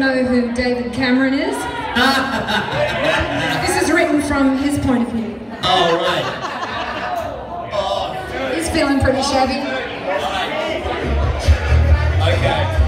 know who David Cameron is. this is written from his point of view. Oh, right. He's feeling pretty shabby. Okay.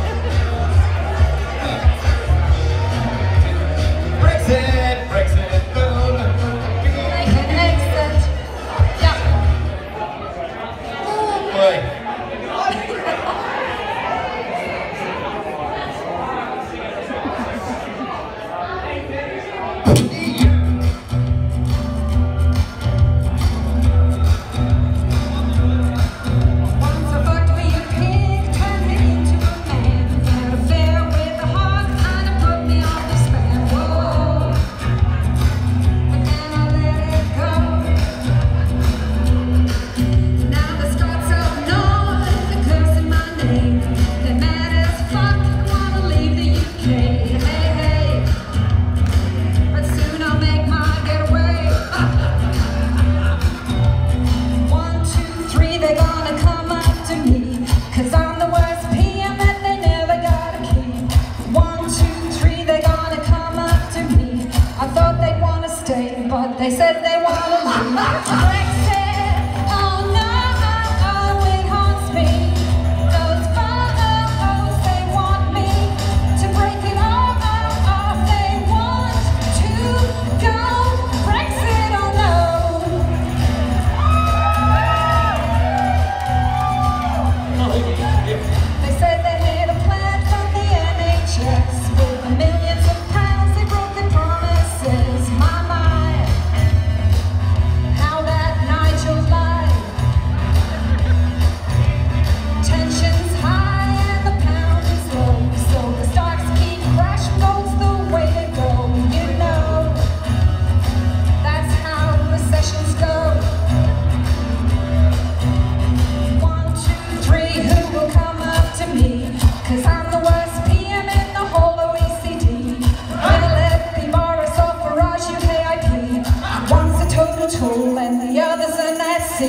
They said they wanted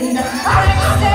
i don't Hey,